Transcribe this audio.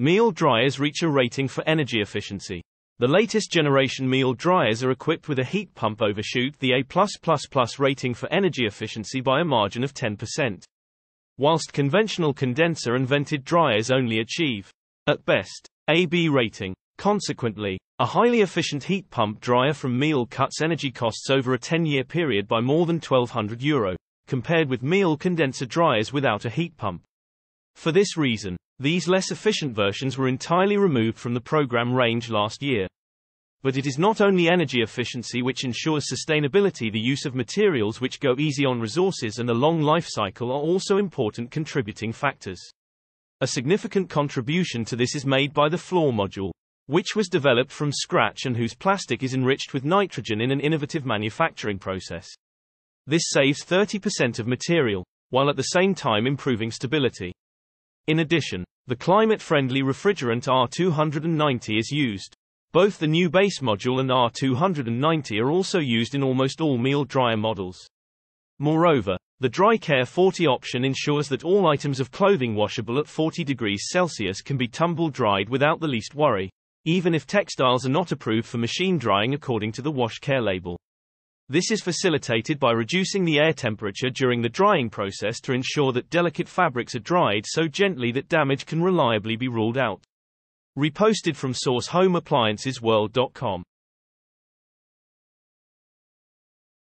Miele dryers reach a rating for energy efficiency. The latest generation Miele dryers are equipped with a heat pump overshoot the A+++ rating for energy efficiency by a margin of 10%. Whilst conventional condenser and vented dryers only achieve, at best, AB rating. Consequently, a highly efficient heat pump dryer from Miele cuts energy costs over a 10-year period by more than 1200 euro, compared with Miele condenser dryers without a heat pump. For this reason, these less efficient versions were entirely removed from the program range last year. But it is not only energy efficiency which ensures sustainability the use of materials which go easy on resources and a long life cycle are also important contributing factors. A significant contribution to this is made by the floor module, which was developed from scratch and whose plastic is enriched with nitrogen in an innovative manufacturing process. This saves 30% of material, while at the same time improving stability. In addition, the climate-friendly refrigerant R290 is used. Both the new base module and R290 are also used in almost all Miele dryer models. Moreover, the Dry Care 40 option ensures that all items of clothing washable at 40 degrees Celsius can be tumble dried without the least worry, even if textiles are not approved for machine drying according to the wash care label. This is facilitated by reducing the air temperature during the drying process to ensure that delicate fabrics are dried so gently that damage can reliably be ruled out. Reposted from source homeappliancesworld.com.